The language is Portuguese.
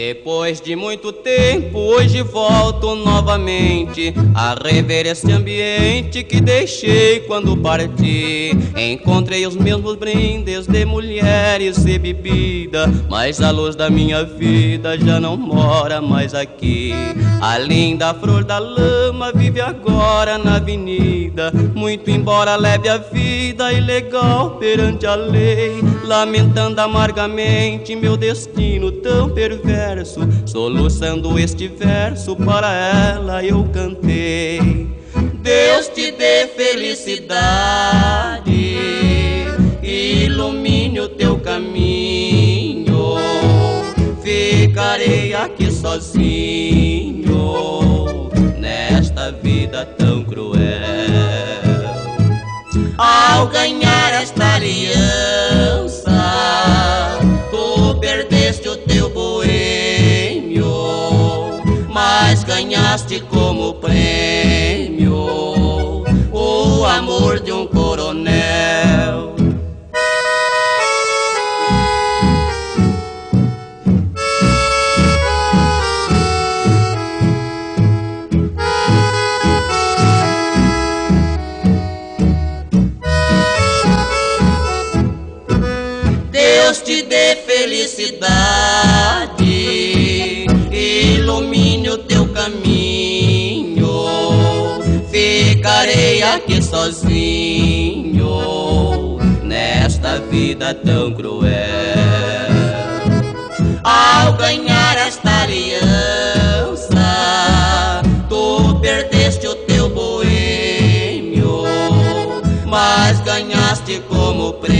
Depois de muito tempo, hoje volto novamente a rever esse ambiente que deixei quando parti. Encontrei os mesmos brindes de mulheres e bebida, mas a luz da minha vida já não mora mais aqui. A linda flor da lama vive agora na avenida, muito embora leve a vida ilegal perante a lei, lamentando amargamente meu destino tão perverso verso, soluçando este verso para ela eu cantei. Deus te dê felicidade, ilumine o teu caminho. Ficarei aqui sozinho nesta vida tão ganhaste como prêmio o amor de um coronel. Deus te dê felicidade, aqui sozinho nesta vida tão cruel. Ao ganhar esta aliança, tu perdeste o teu boêmio, mas ganhaste como prêmio